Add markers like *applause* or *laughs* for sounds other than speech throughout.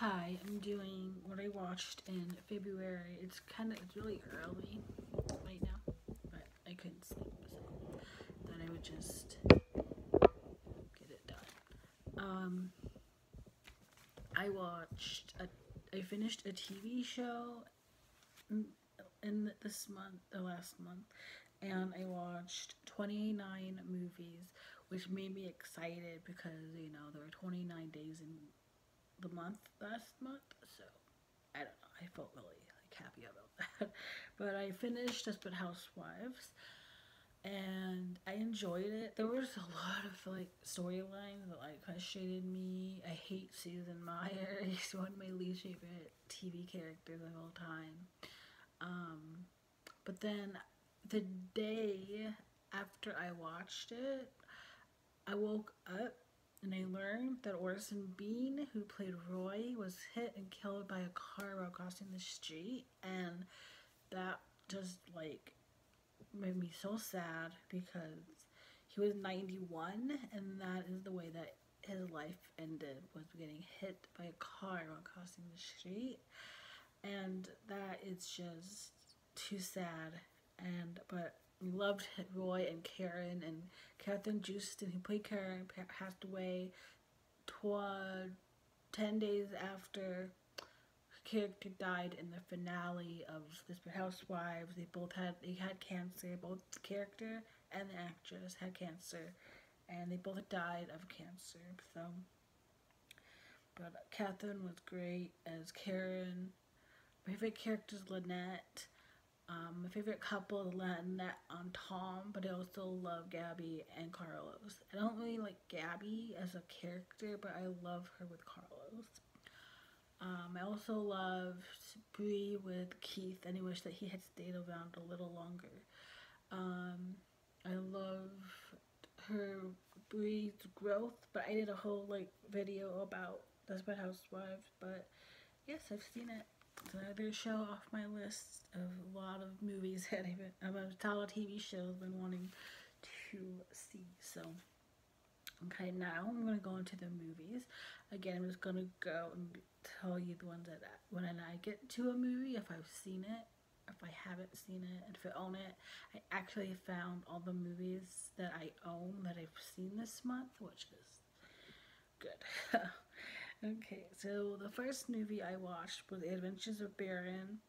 Hi, I'm doing what I watched in February. It's kind of, it's really early right now, but I couldn't sleep, so thought I would just get it done. Um, I watched, a, I finished a TV show in, in this month, the last month, and I watched 29 movies, which made me excited because, you know, there were 29 days in the month last month, so I don't know. I felt really like happy about *laughs* that. but I finished Desperate Housewives, and I enjoyed it. There was a lot of like storylines that like frustrated me. I hate Susan Mayer. *laughs* She's one of my least favorite TV characters of all time. Um, but then the day after I watched it, I woke up and I learned that Orson Bean, who played Roy, was hit and killed by a car while crossing the street, and that just like made me so sad because he was 91, and that is the way that his life ended was getting hit by a car while crossing the street, and that is just too sad. And but we loved Roy and Karen and Kathryn Joosten, who played Karen, passed away tw- 10 days after her character died in the finale of Desperate Housewives. They both had they had cancer. Both the character and the actress had cancer, and they both died of cancer. So, but Kathryn was great as Karen. My favorite character is Lynette. Um, my favorite couple is Lynette and Tom, but I also love Gabby and Carlos. I don't really like Gabby as a character, but I love her with Carlos. Um, I also loved Bree with Keith, and I wish that he had stayed around a little longer. Um, I love her Bree's growth, but I did a whole like video about Desperate Housewives, but yes, I've seen it another show off my list of a lot of movies *laughs* that I've been, a lot of TV shows I've been wanting to see. So, okay, now I'm going to go into the movies. Again, I'm just going to go and tell you the ones that when I get to a movie, if I've seen it, if I haven't seen it, and if I own it, I actually found all the movies that I own that I've seen this month, which is good. *laughs* Okay, so the first movie I watched was The Adventures of Baron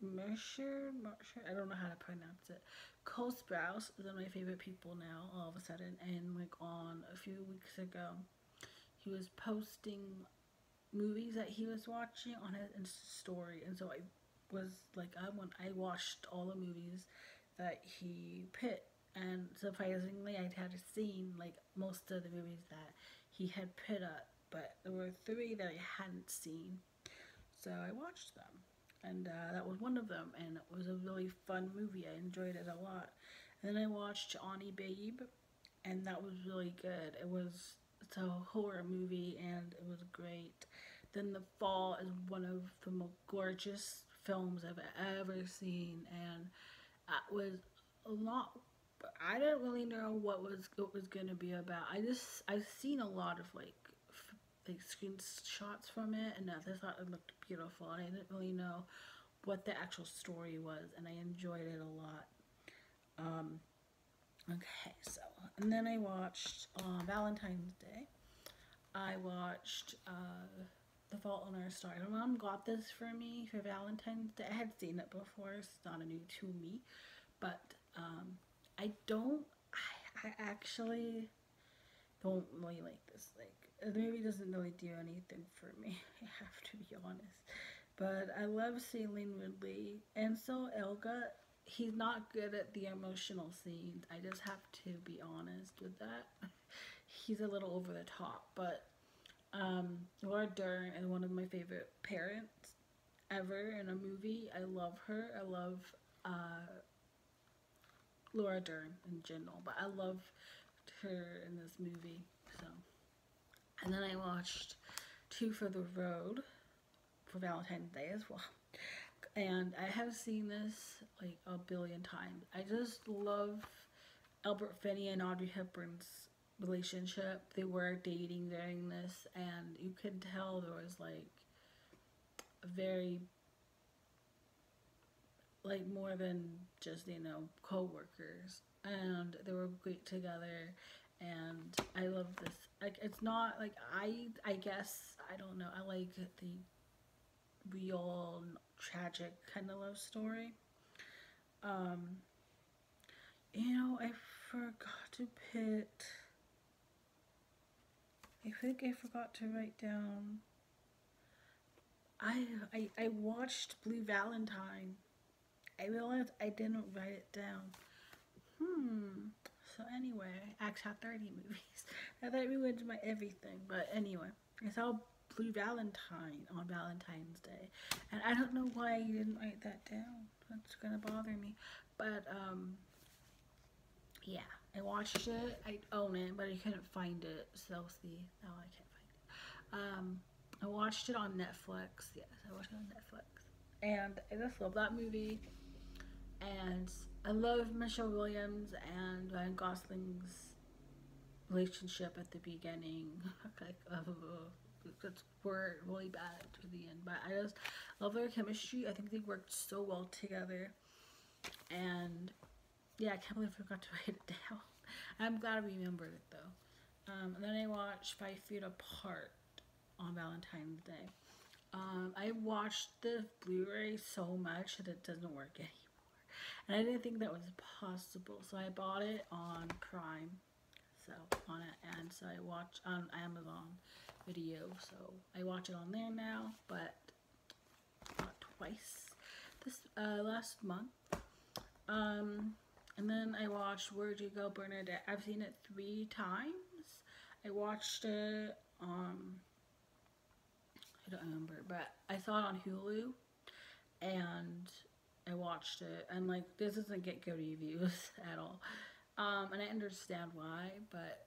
Mercer, Mercer, I don't know how to pronounce it. Cole Sprouse is one of my favorite people now, all of a sudden, and like on a few weeks ago, he was posting movies that he was watching on his Insta story, and so I was like, I want, I watched all the movies that he put, and surprisingly, I had seen like most of the movies that he had put up but there were three that I hadn't seen. So I watched them. And uh, that was one of them. And it was a really fun movie. I enjoyed it a lot. And then I watched Johnny Babe. And that was really good. It was it's a horror movie and it was great. Then The Fall is one of the most gorgeous films I've ever seen. And it was a lot I didn't really know what was what was gonna be about. I just I've seen a lot of like like screenshots from it and I thought it looked beautiful and I didn't really know what the actual story was and I enjoyed it a lot. Um, okay, so, and then I watched uh, Valentine's Day. I watched uh, The Fault in Our Stars. My mom got this for me for Valentine's Day. I had seen it before, it's not a new to me, but um, I don't, I, I actually don't really like this. Like, the movie doesn't really do anything for me, *laughs* I have to be honest. But I love Shailene Woodley, and so Elgort, he's not good at the emotional scenes. I just have to be honest with that. *laughs* He's a little over the top, but um, Laura Dern is one of my favorite parents ever in a movie. I love her. I love uh, Laura Dern in general, but I love her in this movie. And then I watched Two for the Road for Valentine's Day as well. And I have seen this like a billion times. I just love Albert Finney and Audrey Hepburn's relationship. They were dating during this and you could tell there was like a very like more than just you know co-workers and they were great together and I love this like it's not like I I guess I don't know I like the real tragic kind of love story. Um you know I forgot to put I think I forgot to write down I I, I watched Blue Valentine. I realized I didn't write it down. Hmm so anyway, Axe had 30 movies. *laughs* I thought we went to my everything, but anyway, I saw Blue Valentine on Valentine's Day, and I don't know why you didn't write that down. That's gonna bother me, but um, yeah, I watched it. I own it, but I couldn't find it. So see, now I can't find it. Um, I watched it on Netflix. Yes, I watched it on Netflix, and I just love that movie. And I love Michelle Williams and Ryan Gosling's relationship at the beginning. *laughs* like, uh, it's were really bad to the end, but I just love their chemistry. I think they worked so well together, and yeah, I can't believe I forgot to *laughs* write it down. I'm glad I remembered it though. Um, and then I watched Five Feet Apart on Valentine's Day. Um, I watched the Blu-ray so much that it doesn't work *laughs* anymore. And I didn't think that was possible. So I bought it on Prime. So on it and so I watch on Amazon video. So I watch it on there now, but not twice this uh, last month. Um, and then I watched Where'd You Go Bernadette. I've seen it three times. I watched it um I don't remember, but I saw it on Hulu and I watched it and like this doesn't get good reviews *laughs* at all. Um, and I understand why, but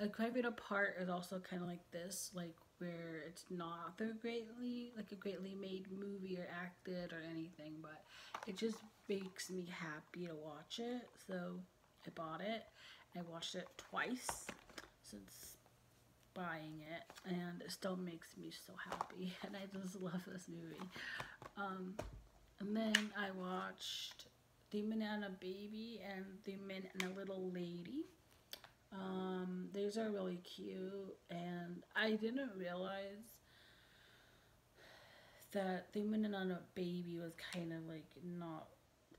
a Five Feet Apart is also kind of like this, like where it's not the greatly like a greatly made movie or acted or anything, but it just makes me happy to watch it. So I bought it. I watched it twice since buying it and it still makes me so happy *laughs* and I just love this movie. Um, and then I watched Three Men and a Baby and Three Men and a Little Lady. Um, these are really cute and I didn't realize that Three Men and a Baby was kind of like not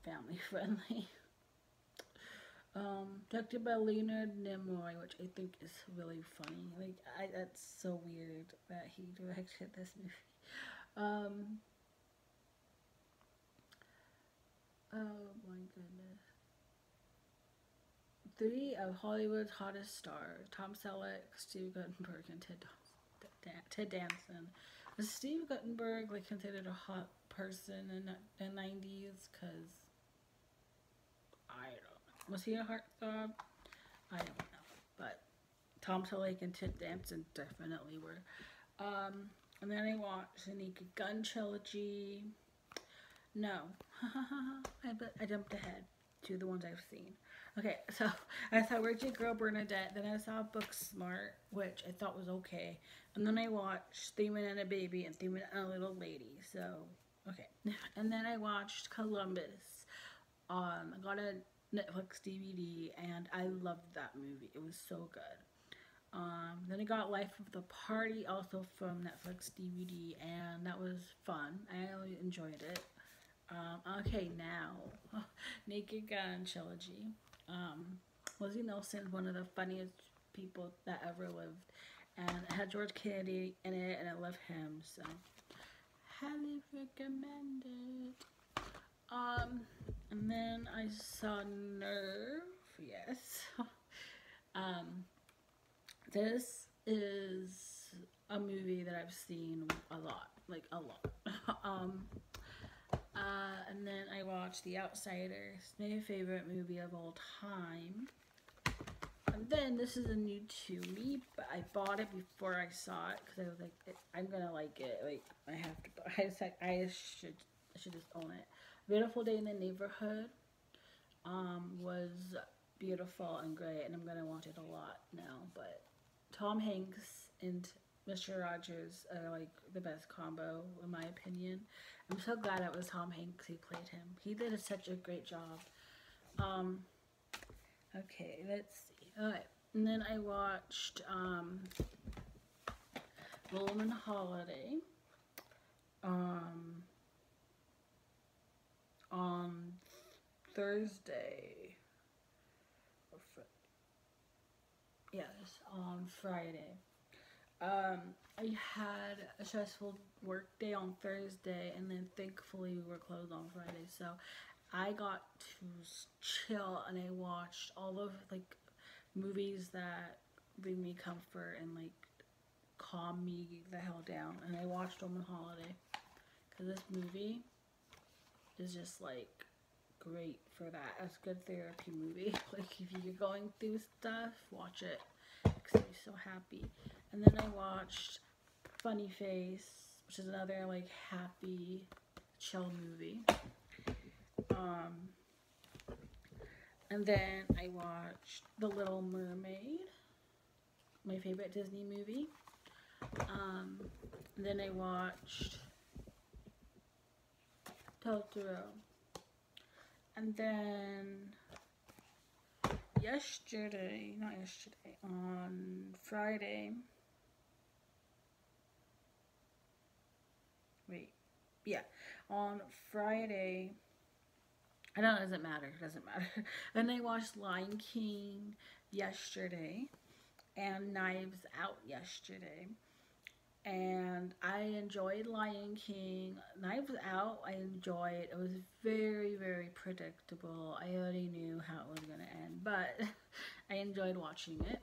family *laughs* friendly. um, directed by Leonard Nimoy, which I think is really funny. Like, I, that's so weird that he directed this movie. Um, Oh my goodness. Three of Hollywood's hottest stars Tom Selleck, Steve Guttenberg, and Ted, Ted Danson. Was Steve Guttenberg like considered a hot person in the 90s? Because I don't know. Was he a heartthrob? I don't know. But Tom Selleck and Ted Danson definitely were. Um, and then I watched the Naked Gun trilogy. No. *laughs* I, I jumped ahead to the ones I've seen. Okay, so *laughs* I saw Where'd You Go Bernadette, then I saw Booksmart, which I thought was okay. And then I watched Three Men and a Baby and Three Men and a Little Lady. So, okay. *laughs* And then I watched Columbus. Um, I got a Netflix DVD and I loved that movie. It was so good. Um, then I got Life of the Party also from Netflix DVD and that was fun. I really enjoyed it. Um, okay, now, Naked Gun trilogy. Um, Leslie Nielsen, one of the funniest people that ever lived, and it had George Kennedy in it, and I love him, so highly recommend it. Um, and then I saw Nerve, yes. *laughs* um, this is a movie that I've seen a lot, like a lot. *laughs* um, uh, and then I watched The Outsiders, my favorite movie of all time. And then this is a new to me, but I bought it before I saw it because I was like, I'm gonna like it. Like I have to. *laughs* I just I should I should just own it. Beautiful Day in the Neighborhood um, was beautiful and great, and I'm gonna watch it a lot now. But Tom Hanks and Mr. Rogers are like the best combo in my opinion. I'm so glad it was Tom Hanks who played him. He did such a great job. Um, okay, let's see. Alright, and then I watched um, Holiday um, on Thursday. Yes, on Friday. Um, I had a stressful work day on Thursday, and then thankfully we were closed on Friday, so I got to chill and I watched all of like movies that bring me comfort and like calm me the hell down. And I watched Roman Holiday because this movie is just like great for that. It's a good therapy movie. *laughs* like if you're going through stuff, watch it. Makes me so happy. Watched Funny Face, which is another like happy, chill movie. Um, and then I watched The Little Mermaid, my favorite Disney movie. Um, then I watched Totoro. And then yesterday, not yesterday, on Friday, yeah, on Friday, I don't know, it doesn't matter, it doesn't matter. *laughs* then I watched Lion King yesterday and Knives Out yesterday and I enjoyed Lion King. Knives Out, I enjoyed. It was very, very predictable. I already knew how it was going to end, but *laughs* I enjoyed watching it.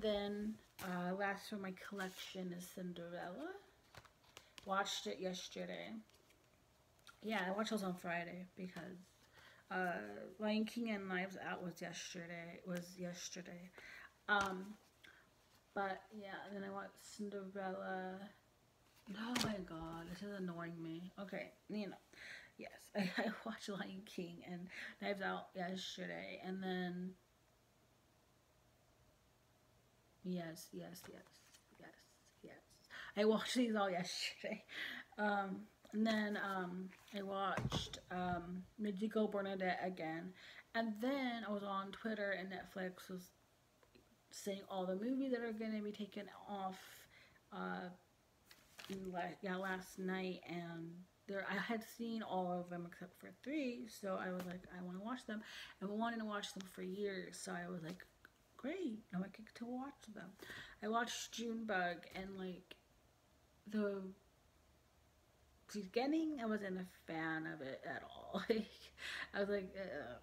Then, uh, last for my collection is Cinderella. Watched it yesterday. Yeah, I watched those on Friday because uh, Lion King and Knives Out was yesterday. Was yesterday. Um, but yeah, then I watched Cinderella. Oh my god, this is annoying me. Okay, you know, yes, *laughs* I, I watched Lion King and Knives Out yesterday, and then yes, yes, yes, yes, yes. I watched these all *laughs* yesterday. Um, and then um, I watched um, Where'd You Go Bernadette again. And then I was on Twitter and Netflix was saying all the movies that are going to be taken off uh, yeah, last night and there I had seen all of them except for three. So I was like I want to watch them. And wanted to watch them for years. So I was like great. Now I get to watch them. I watched Junebug and like the beginning I wasn't a fan of it at all *laughs* like I was like Ugh.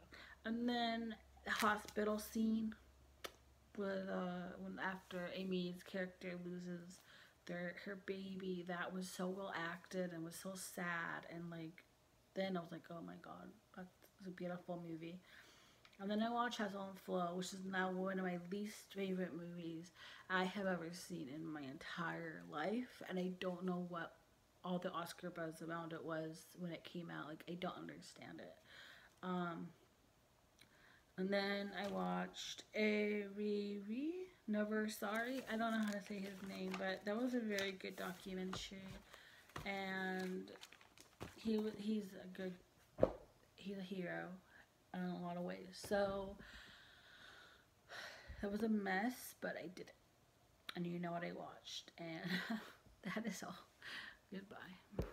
and then the hospital scene with uh, when after Amy's character loses their her baby, that was so well acted and was so sad and like then I was like, oh my god, that's a beautiful movie. And then I watched Hustle and Flow, which is now one of my least favorite movies I have ever seen in my entire life. And I don't know what all the Oscar buzz around it was when it came out. Like, I don't understand it. Um, and then I watched Riri Never Sorry. I don't know how to say his name, but that was a very good documentary. And he he's a good, he's a hero in a lot of ways. So it was a mess, but I did it. And you know what I watched. And *laughs* that is all. Goodbye.